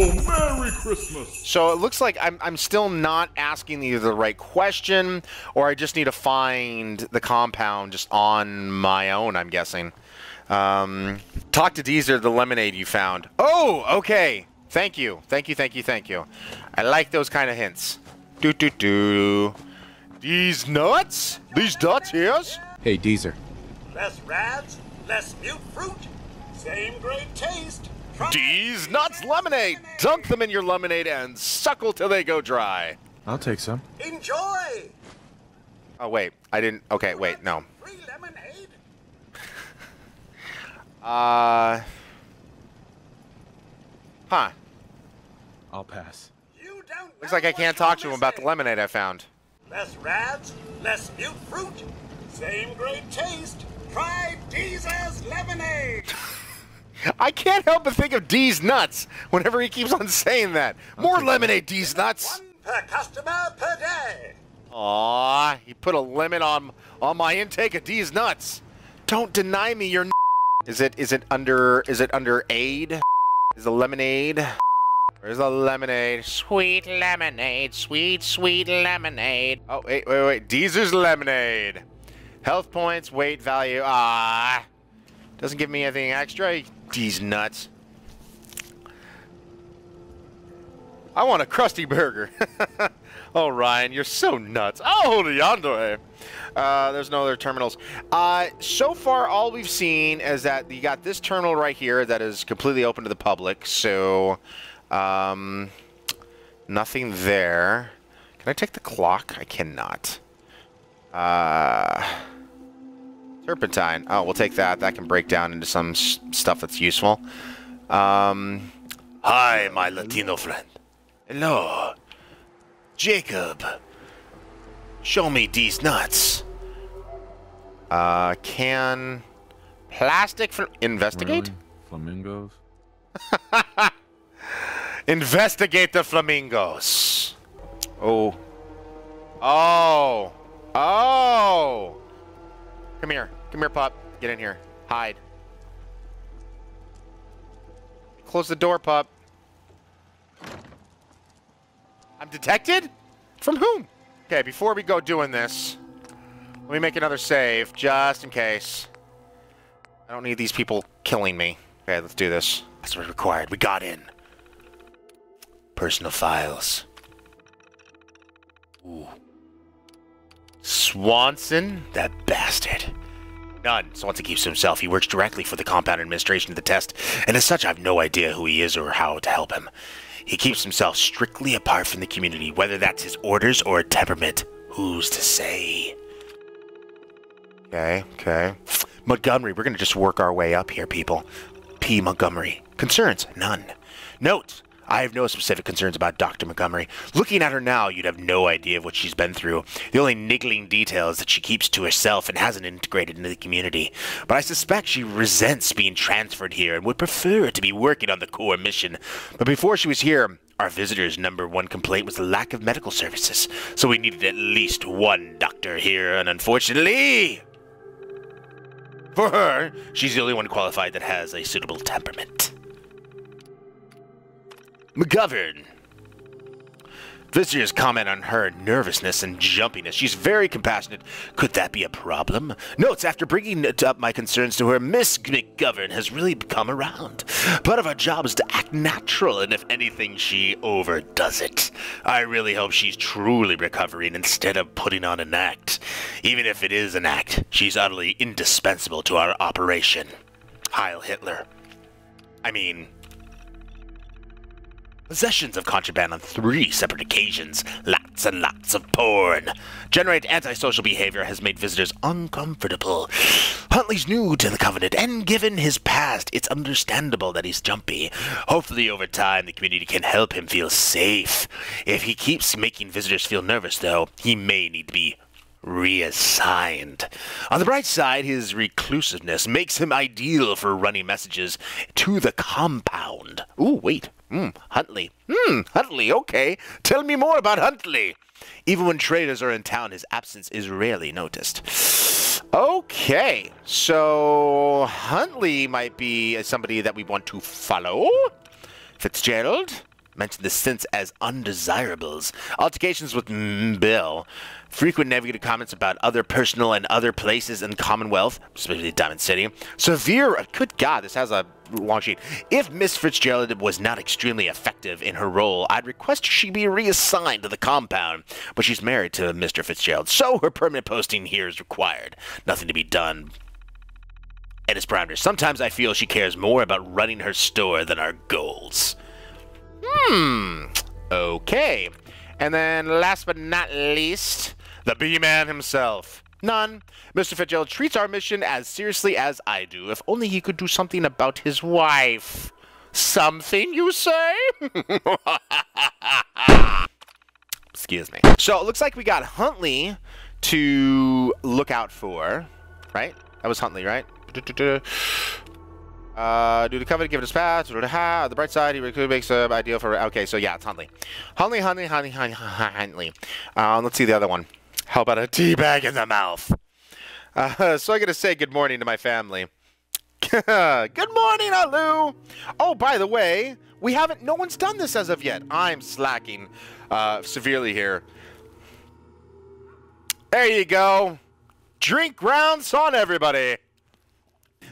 Oh, Merry Christmas! So it looks like I'm, I'm still not asking either the right question, or I just need to find the compound just on my own, I'm guessing. Um, talk to Deezer, the lemonade you found. Oh, okay. Thank you. Thank you, thank you, thank you. I like those kind of hints. Do do do. These nuts? These nuts, yes? Hey, Deezer. Less rads, less mute fruit, same great taste. Try These nuts lemonade. Dunk them in your lemonade and suckle till they go dry. I'll take some. Enjoy. Oh, wait. I didn't. Okay, wait, no. Free lemonade. Uh. Huh. I'll pass. You don't Looks like I can't you're talk to him about the lemonade I found. Less rads, less mute fruit, same great taste. Try Deezer's lemonade. I can't help but think of Deez nuts whenever he keeps on saying that. More lemonade, Deez nuts. One per customer per day. Aw, he put a limit on on my intake of Deez nuts. Don't deny me your. Is it is it under is it under aid? Is a lemonade? Where's the lemonade? Sweet lemonade, sweet sweet lemonade. Oh wait wait wait, Deezer's lemonade. Health points, weight value. Ah, doesn't give me anything extra. Deez nuts. I want a crusty burger. oh, Ryan, you're so nuts. Oh, Leandro. Uh, there's no other terminals. Uh, so far, all we've seen is that you got this terminal right here that is completely open to the public. So, um, nothing there. Can I take the clock? I cannot. Uh, turpentine. Oh, we'll take that. That can break down into some s- stuff that's useful. Um, hi, my Latino friend. Hello. Jacob. Show me these nuts. Uh, can plastic for investigate? Flamingos? Investigate the flamingos. Oh. Oh. Oh. Come here. Come here, pup. Get in here. Hide. Close the door, pup. I'm detected? From whom? Okay, before we go doing this, let me make another save, just in case. I don't need these people killing me. Okay, let's do this. That's what's required. We got in. Personal files. Ooh. Swanson, that bastard. None. Swanson keeps to himself. He works directly for the compound administration of the test, and as such, I've no idea who he is or how to help him. He keeps himself strictly apart from the community, whether that's his orders or a temperament. Who's to say? Okay, okay. Montgomery, we're gonna just work our way up here, people. P. Montgomery. Concerns? None. Note. I have no specific concerns about Dr. Montgomery. Looking at her now, you'd have no idea of what she's been through. The only niggling detail is that she keeps to herself and hasn't integrated into the community. But I suspect she resents being transferred here and would prefer to be working on the core mission. But before she was here, our visitor's number one complaint was the lack of medical services. So we needed at least one doctor here, and unfortunately, for her, she's the only one qualified that has a suitable temperament. McGovern. Visitors comment on her nervousness and jumpiness. She's very compassionate. Could that be a problem? Notes after bringing up my concerns to her, Miss McGovern has really come around. Part of her job is to act natural, and if anything, she overdoes it. I really hope she's truly recovering instead of putting on an act. Even if it is an act, she's utterly indispensable to our operation. Heil Hitler. I mean, Possessions of contraband on three separate occasions, lots and lots of porn. Generate antisocial behavior has made visitors uncomfortable. Huntley's new to the Covenant, and given his past, it's understandable that he's jumpy. Hopefully, over time, the community can help him feel safe. If he keeps making visitors feel nervous, though, he may need to be reassigned. On the bright side, his reclusiveness makes him ideal for running messages to the compound. Ooh, wait. Hmm, Huntley. Hmm, Huntley, okay. Tell me more about Huntley. Even when traders are in town, his absence is rarely noticed. Okay, so Huntley might be somebody that we want to follow. Fitzgerald mentioned the synths as undesirables. Altercations with Bill. Frequent negative comments about other personal and other places in Commonwealth, especially Diamond City. Severe, uh, good God, this has a long sheet. If Miss Fitzgerald was not extremely effective in her role, I'd request she be reassigned to the compound. But she's married to Mr. Fitzgerald, so her permanent posting here is required. Nothing to be done. Ennis Browner, sometimes I feel she cares more about running her store than our goals. Hmm. Okay. And then last but not least, the B-Man himself. None. Mr. Fitzgerald treats our mission as seriously as I do. If only he could do something about his wife. Something, you say? Excuse me. So it looks like we got Huntley to look out for, right? That was Huntley, right? Uh, do the covenant, give it a pass. The bright side, he really makes uh, ideal for. Okay, so yeah, it's Huntley. Huntley, Huntley, Huntley, Huntley, Huntley. Um, let's see the other one. How about a tea bag in the mouth? Uh, so I gotta say good morning to my family. good morning, Alu. Oh, by the way, we haven't. No one's done this as of yet. I'm slacking uh, severely here. There you go. Drink rounds on everybody.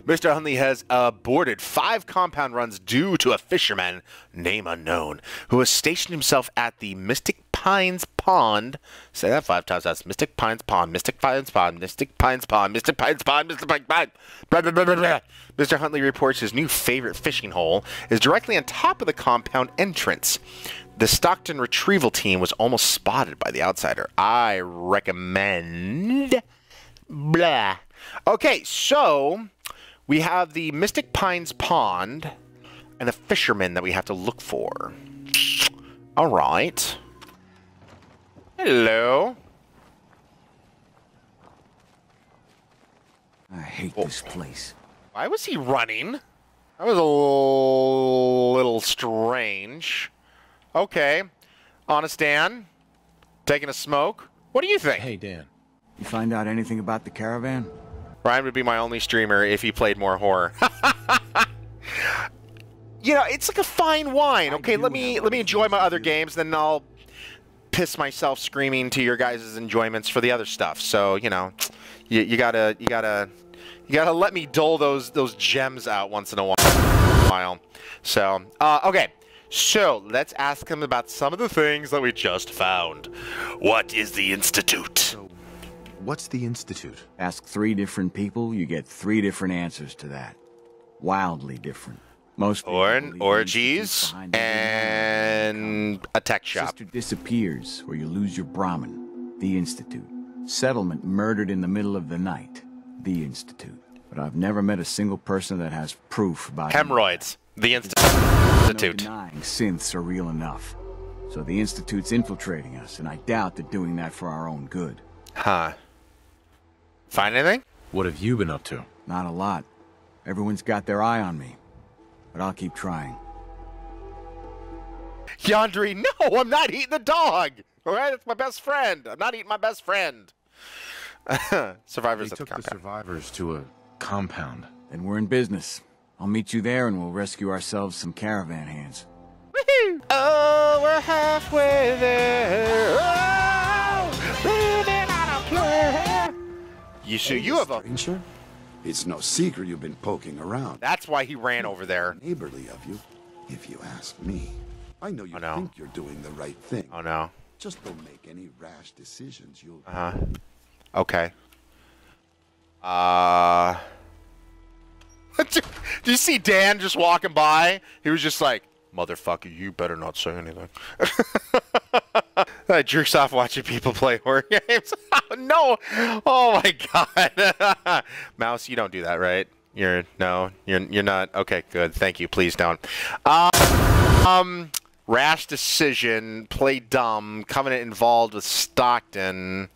Mr. Huntley has aborted five compound runs due to a fisherman, name unknown, who has stationed himself at the Mystic Pines Pond. Say that five times. That's Mystic Pines Pond, Mystic Pines Pond, Mystic Pines Pond, Mystic Pines Pond, Mystic Pines Pond. Blah, blah, blah, blah, blah. Mr. Huntley reports his new favorite fishing hole is directly on top of the compound entrance. The Stockton retrieval team was almost spotted by the outsider. I recommend. Blah. Okay, so we have the Mystic Pines Pond and a fisherman that we have to look for. All right. Hello. I hate this place. Why was he running? That was a little strange. Okay. Honest Dan, taking a smoke. What do you think? Hey, Dan. You find out anything about the caravan? Ryan would be my only streamer if he played more horror. you know, it's like a fine wine. Okay, let me let me enjoy my other games, then I'll piss myself screaming to your guys' enjoyments for the other stuff. So you know, you, you gotta you gotta you gotta let me dole those those gems out once in a while. So uh, okay. So, let's ask him about some of the things that we just found. What is the Institute? What's the Institute? Ask three different people, you get three different answers to that. Wildly different. Most people Orn, orgies, Institute's behind every and a tech shop. Sister disappears, or you lose your Brahmin. The Institute. Settlement murdered in the middle of the night. The Institute. But I've never met a single person that has proof about any Hemorrhoids. The that. Institute. No denying synths are real enough. So the Institute's infiltrating us, and I doubt they're doing that for our own good. Huh. Find anything? What have you been up to? Not a lot. Everyone's got their eye on me. But I'll keep trying. Yandri, no, I'm not eating the dog. All right, it's my best friend. I'm not eating my best friend. Survivors They of the took the survivors to a compound. Then we're in business. I'll meet you there and we'll rescue ourselves some caravan hands. Woohoo! Oh, we're halfway there. Oh, You see, you have a. Stranger? It's no secret you've been poking around. That's why he ran over there. Neighborly of you, if you ask me. I know you Oh, no. think you're doing the right thing. Oh no. Just don't make any rash decisions. You'll Uh huh. Okay. Uh. Did you see Dan just walking by? He was just like, "Motherfucker, you better not say anything." that jerks off watching people play horror games. no. Oh my god. Mouse, you don't do that, right? You're no. You're you're not. Okay, good. Thank you. Please don't. Um. Rash decision. Play dumb. Covenant involved with Stockton.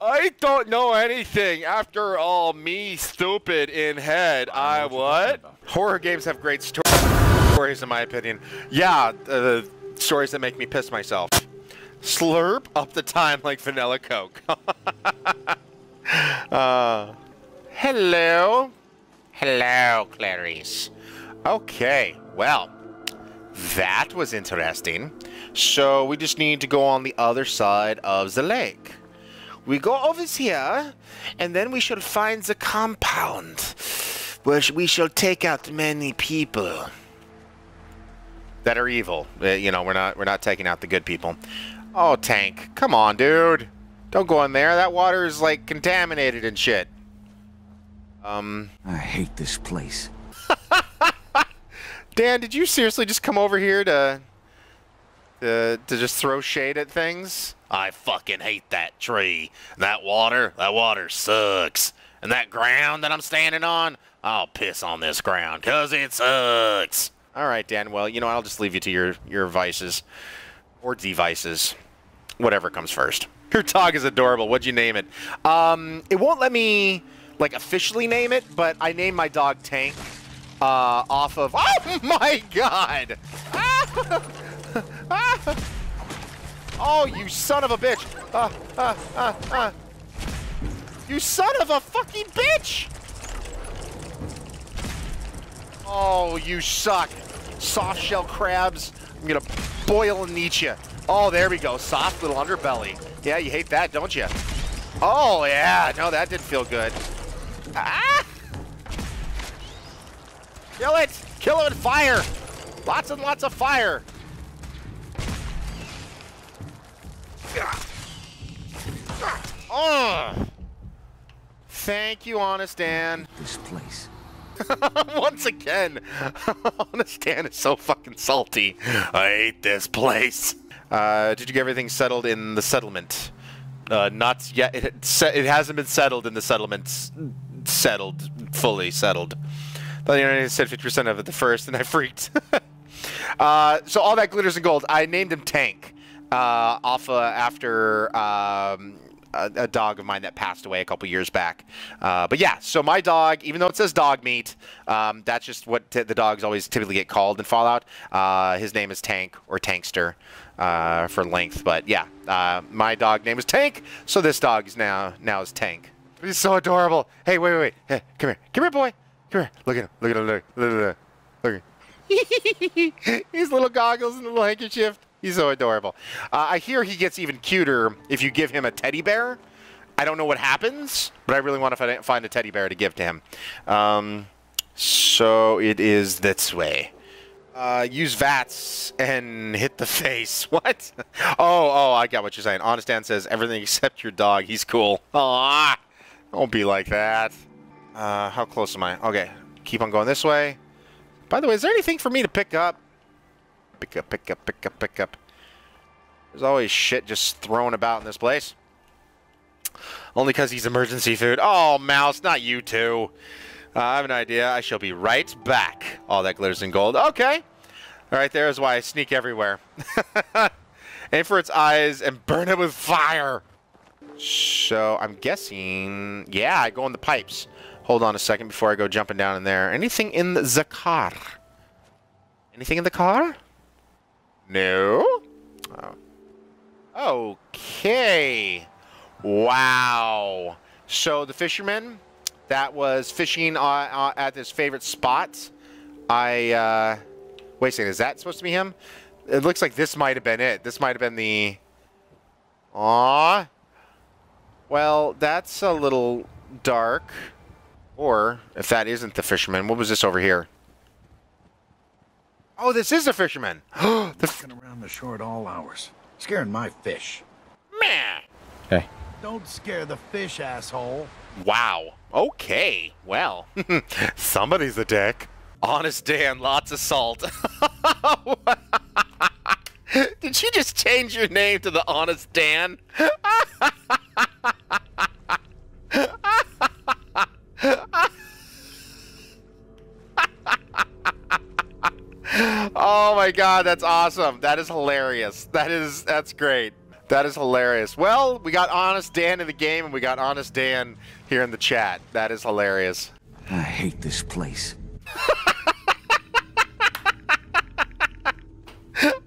I don't know anything. After all, me stupid in head. I what what? Horror games have great sto- stories, in my opinion. Yeah, uh, stories that make me piss myself. Slurp up the time like vanilla Coke. uh, hello, hello, Clarice. Okay, well, that was interesting. So we just need to go on the other side of the lake. We go over here, and then we shall find the compound, where we shall take out many people that are evil. Uh, you know, we're not we're not taking out the good people. Oh, tank, come on, dude, don't go in there. That water is like contaminated and shit. Um, I hate this place. Dan, did you seriously just come over here to to to just throw shade at things? I fucking hate that tree. That water, that water sucks. And that ground that I'm standing on, I'll piss on this ground, cause it sucks. All right, Dan. Well, you know, I'll just leave you to your your vices or devices, whatever comes first. Your dog is adorable. What'd you name it? Um, it won't let me like officially name it, but I named my dog Tank uh, off of. Oh my God! oh, you son of a bitch! Uh, uh, uh, uh. You son of a fucking bitch! Oh, you suck. Soft shell crabs. I'm gonna boil and eat you. Oh, there we go. Soft little underbelly. Yeah, you hate that, don't you? Oh, yeah. No, that didn't feel good. Ah! Kill it! Kill it with fire! Lots and lots of fire! Oh! Thank you, Honest Dan. This place. Once again, Honest Dan is so fucking salty. I hate this place. Uh, did you get everything settled in the settlement? Uh, not yet. It, it hasn't been settled in the settlements. Settled. Fully settled. The internet said 50% of it the first, and I freaked. uh, so all that glitters and gold. I named him Tank. Uh, off uh, after um, a, dog of mine that passed away a couple years back. Uh, but yeah, so my dog, even though it says dog meat, um, that's just what the dogs always typically get called in Fallout. Uh, his name is Tank or Tankster uh, for length. But yeah, uh, my dog name is Tank, so this dog is now now is Tank. He's so adorable. Hey, wait, wait, wait. Hey, come here, come here, boy. Come here. Look at him. Look at him. Look, look, look, look. look. His little goggles and little handkerchief. He's so adorable. Uh, I hear he gets even cuter if you give him a teddy bear. I don't know what happens, but I really want to find a teddy bear to give to him. Um, so it is this way. Uh, use VATS and hit the face. What? oh, oh, I got what you're saying. Honest Dan says everything except your dog. He's cool. Ah, don't be like that. Uh, how close am I? Okay, keep on going this way. By the way, is there anything for me to pick up? Pick up, pick up, pick up, pick up. There's always shit just thrown about in this place. Only because he's emergency food. Oh, Mouse, not you too. Uh, I have an idea. I shall be right back. All that glitters in gold. Okay. All right, there is why I sneak everywhere. Aim for its eyes and burn it with fire. So I'm guessing, yeah, I go in the pipes. Hold on a second before I go jumping down in there. Anything in the car? Anything in the car? No? Oh. Okay. Wow. So the fisherman that was fishing uh, uh, at his favorite spot. I, uh, wait a second, is that supposed to be him? It looks like this might have been it. This might have been the, Aww. Well, that's a little dark. Or, if that isn't the fisherman, what was this over here? Oh, this is a fisherman. the f around the shore at all hours, scaring my fish. Meh. Hey. Don't scare the fish, asshole. Wow. Okay. Well, somebody's a dick. Honest Dan, lots of salt. Did you just change your name to the Honest Dan? oh my god, that's awesome. That is hilarious. That is that's great. That is hilarious. Well, we got Honest Dan in the game and we got Honest Dan here in the chat. That is hilarious. I hate this place.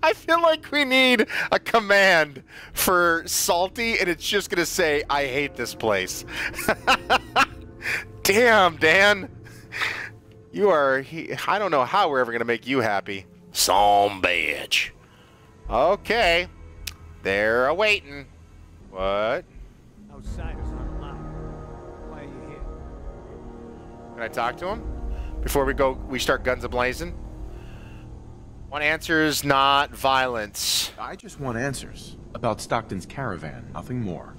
I feel like we need a command for Salty, and it's just going to say, I hate this place. Damn, Dan. You are. He, I don't know how we're ever gonna make you happy. Some bitch. Okay. They're awaiting. What? Outsiders aren't allowed. Why are you here? Can I talk to him before we go? We start guns a blazing. One answer is not violence. I just want answers about Stockton's caravan, nothing more.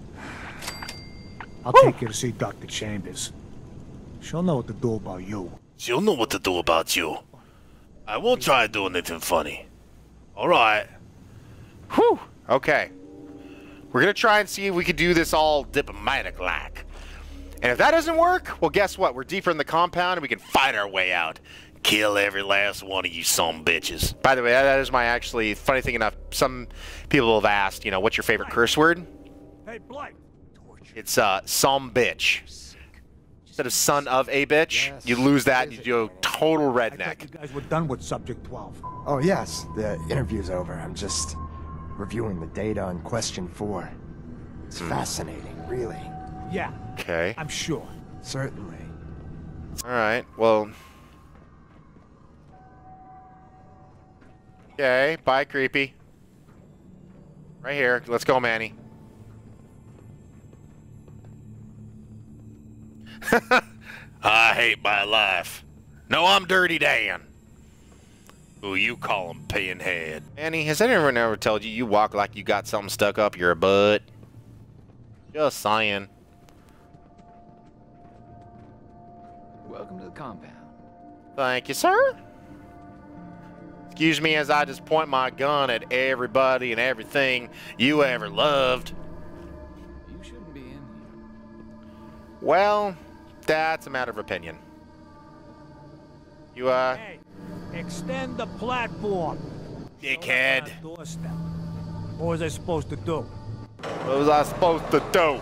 I'll take you to see Dr. Chambers. She'll know what to do about you. She'll know what to do about you. I won't try to do anything funny. Alright. Whew. Okay. We're gonna try and see if we can do this all diplomatic like. And if that doesn't work, well, guess what? We're deeper in the compound and we can fight our way out. Kill every last one of you some bitches. By the way, that is my actually funny thing enough. Some people have asked, you know, what's your favorite curse word? Hey, Blight. It's uh, some bitch. Instead of son of a bitch, you lose that and you do a total I redneck. you guys were done with Subject 12. Oh, yes, the interview's over. I'm just reviewing the data on question four. It's hmm. fascinating, really. Yeah, Okay. I'm sure. Certainly. All right. Well. Okay. Bye, creepy. Right here. Let's go, Manny. I hate my life. No, I'm Dirty Dan. Who you call him, pinhead? Annie, has anyone ever told you you walk like you got something stuck up your butt? Just saying. Welcome to the compound. Thank you, sir. Excuse me as I just point my gun at everybody and everything you ever loved. You shouldn't be in here. Well, that's a matter of opinion. You, uh, Hey, extend the platform. Dickhead. Doorstep. What was I supposed to do? what was I supposed to do?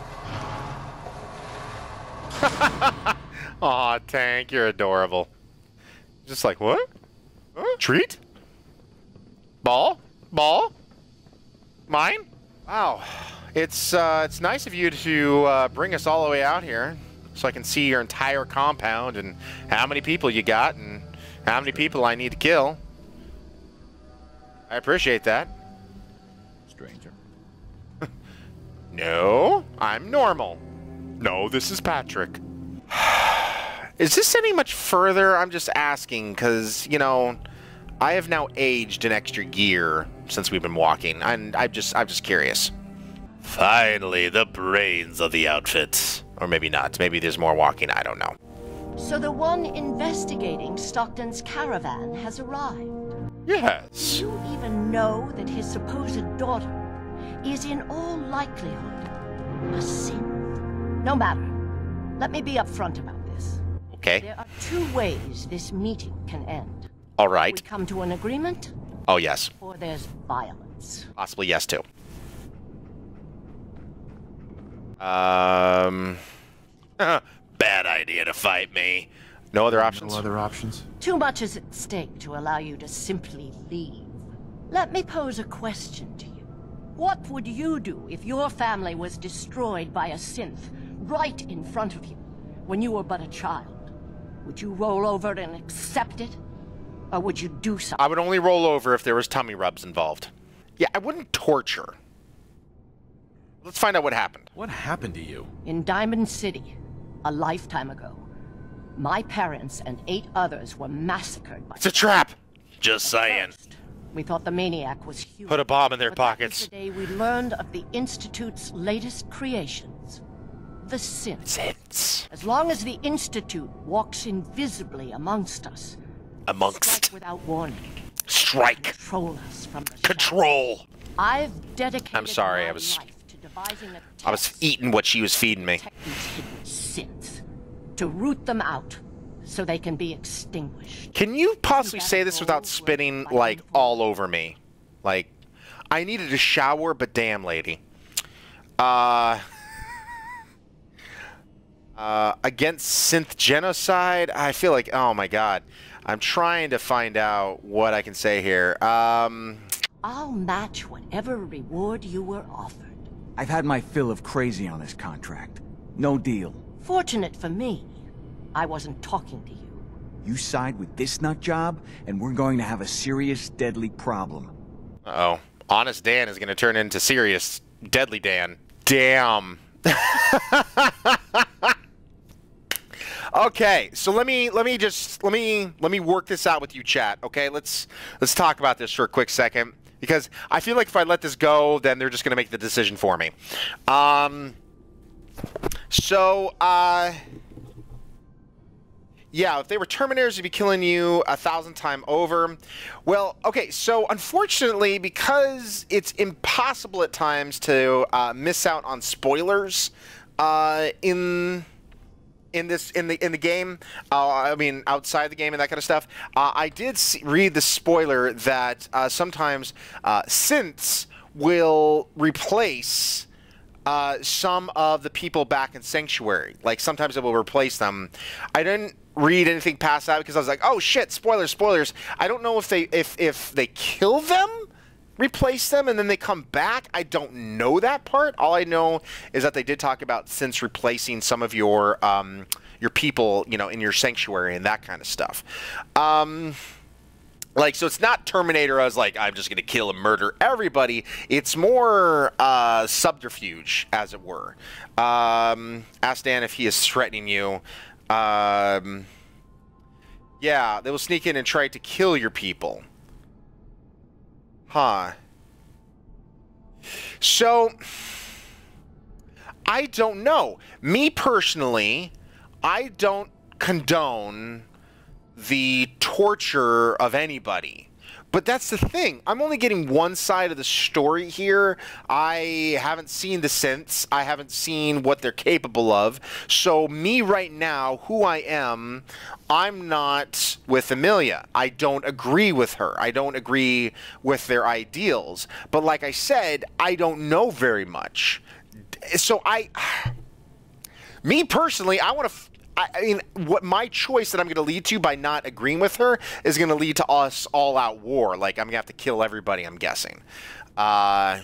Aw, Tank, you're adorable. Just like, what? Huh? Treat? Ball? Ball? Mine? Wow. It's, uh, it's nice of you to, uh, bring us all the way out here so I can see your entire compound and how many people you got and how many people I need to kill. I appreciate that. Stranger. No, I'm normal. No, this is Patrick. is this any much further? I'm just asking, because, you know, I have now aged an extra year since we've been walking, and I'm just, I'm just curious. Finally, the brains of the outfit. Or maybe not. Maybe there's more walking. I don't know. So the one investigating Stockton's caravan has arrived. Yes. Do you even know that his supposed daughter is in all likelihood a synth? No matter. Let me be upfront about this. Okay. There are two ways this meeting can end. All right. We come to an agreement, Oh, yes. or there's violence. Possibly yes, too. Um. Bad idea to fight me. No other options? No other options? Too much is at stake to allow you to simply leave. Let me pose a question to you. What would you do if your family was destroyed by a synth right in front of you when you were but a child? Would you roll over and accept it? Or would you do something? I would only roll over if there was tummy rubs involved. Yeah, I wouldn't torture. Let's find out what happened. What happened to you? In Diamond City, a lifetime ago, my parents and eight others were massacred by It's a trap. Just saying. First, We thought the maniac was human. Put a bomb in their But pockets. Today we learned of the Institute's latest creations, the synth. Sits. As long as the Institute walks invisibly amongst us, Amongst. strike without warning, Strike. control us from the shadows. Control. I've dedicated I'm sorry, my I was- life to devising a I was eating what she was feeding me. to protect these hidden synths, to root them out so they can be extinguished. Can you possibly say this without spitting like all over me? Like, I needed a shower, but damn, lady. Uh, uh, against synth genocide. I feel like, oh my god, I'm trying to find out what I can say here. Um, I'll match whatever reward you were offered. I've had my fill of crazy on this contract. No deal. Fortunate for me, I wasn't talking to you. You side with this nut job, and we're going to have a serious, deadly problem. Uh oh. Honest Dan is going to turn into serious, deadly Dan. Damn. okay, so let me let me just let me let me work this out with you, chat. Okay, let's let's talk about this for a quick second because I feel like if I let this go, then they're just going to make the decision for me. Um. So, uh. Yeah, if they were Terminators, they'd be killing you a thousand times over. Well, okay, so unfortunately, because it's impossible at times to uh, miss out on spoilers uh, in in this in the in the game, uh, I mean outside the game and that kind of stuff, uh, I did see, read the spoiler that uh, sometimes uh, synths will replace. Uh, some of the people back in Sanctuary. Like sometimes it will replace them. I didn't read anything past that because I was like, oh shit, spoilers, spoilers. I don't know if they if if they kill them, replace them, and then they come back. I don't know that part. All I know is that they did talk about synths replacing some of your um, your people, you know, in your sanctuary and that kind of stuff. Um, like so it's not terminator as like i'm just going to kill and murder everybody it's more uh, subterfuge as it were um, ask dan if he is threatening you um, yeah they will sneak in and try to kill your people huh so i don't know me personally i don't condone the torture of anybody. But that's the thing. I'm only getting one side of the story here. I haven't seen the synths. I haven't seen what they're capable of. So me right now, who I am, I'm not with Amelia. I don't agree with her. I don't agree with their ideals. But like I said, I don't know very much. So I me personally, I want to I, mean, what my choice that I'm going to lead to by not agreeing with her is going to lead to us all-out war. Like I'm going to have to kill everybody. I'm guessing. Uh,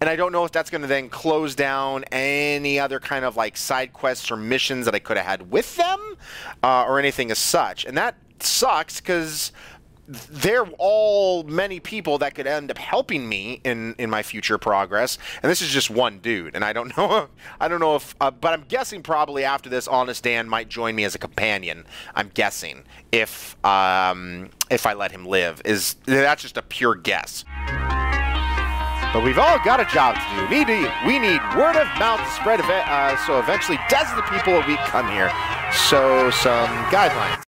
and I don't know if that's going to then close down any other kind of like side quests or missions that I could have had with them, uh, or anything as such. And that sucks because they're all many people that could end up helping me in in my future progress and this is just one dude and i don't know i don't know if uh, but i'm guessing probably after this honest dan might join me as a companion i'm guessing if um if i let him live is that's just a pure guess but we've all got a job to do. We need, we need word of mouth to spread, uh, so eventually dozens of people a week come here. So some guidelines.